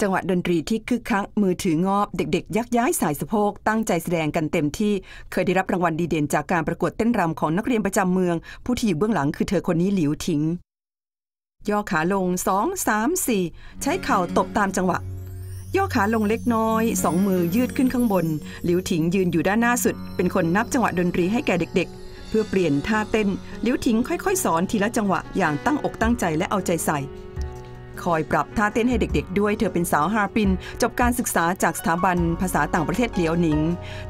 จังหวะดนตรีที่คึกคักมือถืองอบเด็กๆ ยักย้ายสายสะโพกตั้งใจแสดงกันเต็มที่เคยได้รับรางวัลดีเด่นจากการประกวดเต้นรำของนักเรียนประจำเมือง ผู้ที่อยู่เบื้องหลังคือเธอคนนี้หลิวถิงย่อขาลง2 3 4ใช้เข่าตบตามจังหวะ ย่อขาลงเล็กน้อยสองมือยืดขึ้นข้างบน หลิวถิงยืนอยู่ด้านหน้าสุด เป็นคนนับจังหวะดนตรีให้แก่เด็ก ๆ เพื่อเปลี่ยนท่าเต้นหลิวถิงค่อย ๆ สอนทีละจังหวะอย่างตั้งอกตั้งใจและเอาใจใส่ คอยปรับท่าเต้นให้เด็กๆ ด้วย เธอเป็นสาวฮาปิน จบการศึกษาจากสถาบันภาษาต่างประเทศเหลียวหนิง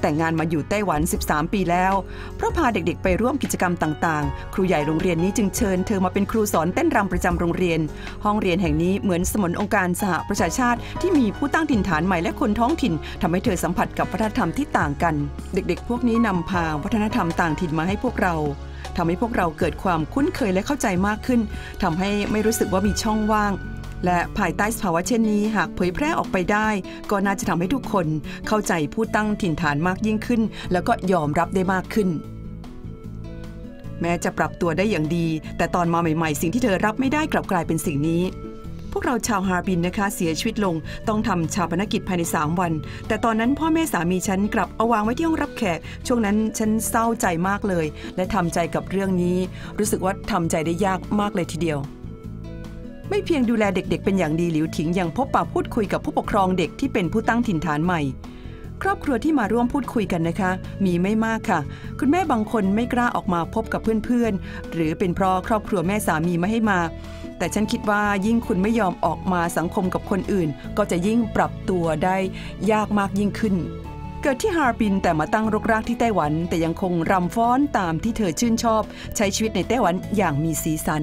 แต่งงานมาอยู่ไต้หวัน 13 ปีแล้ว เพราะพาเด็กๆ ไปร่วมกิจกรรมต่างๆ ครูใหญ่โรงเรียนนี้จึงเชิญเธอมาเป็นครูสอนเต้นรำประจำโรงเรียน ห้องเรียนแห่งนี้เหมือนสมุนองค์การสหประชาชาติที่มีผู้ตั้งถิ่นฐานใหม่และคนท้องถิ่นทำให้เธอสัมผัสกับวัฒนธรรมที่ต่างกัน เด็กๆ พวกนี้นำพาวัฒนธรรมต่างถิ่นมาให้พวกเรา ทำให้พวกเราเกิดความคุ้นเคยและเข้าใจมากขึ้นทำให้ไม่รู้สึกว่ามีช่องว่าง และภายใต้สภาวะเช่นนี้ หากเผยแพร่ออกไปได้ ก็น่าจะทำให้ทุกคนเข้าใจผู้ตั้งถิ่นฐานมากยิ่งขึ้น แล้วก็ยอมรับได้มากขึ้นแม้จะปรับตัวได้อย่างดี แต่ตอนมาใหม่ ๆ สิ่งที่เธอรับไม่ได้กลับกลายเป็นสิ่งนี้ พวกเราชาวฮาร์บินนะคะเสียชีวิตลง ต้องทำชาปนกิจภายใน 3 วัน แต่ตอนนั้นพ่อแม่สามีฉันกลับเอาวางไว้ที่ห้องรับแขก ช่วงนั้นฉันเศร้าใจมากเลย และทำใจกับเรื่องนี้ รู้สึกว่าทำใจได้ยากมากเลยทีเดียวไม่เพียงดูแลเด็กๆ เป็นอย่างดีหลิวถิงยังพบปะพูดคุยกับผู้ปกครองเด็กที่เป็นผู้ตั้งถิ่นฐานใหม่ ครอบครัวที่มาร่วมพูดคุยกันนะคะ มีไม่มากค่ะ คุณแม่บางคนไม่กล้าออกมาพบกับเพื่อนๆ หรือเป็นเพราะครอบครัวแม่สามีไม่ให้มา แต่ฉันคิดว่ายิ่งคุณไม่ยอมออกมาสังคมกับคนอื่น ก็จะยิ่งปรับตัวได้ยากมากยิ่งขึ้น เกิดที่ฮาร์บินแต่มาตั้งรกรากที่ไต้หวัน แต่ยังคงรำฟ้อนตามที่เธอชื่นชอบ ใช้ชีวิตในไต้หวันอย่างมีสีสัน